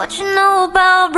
What you know about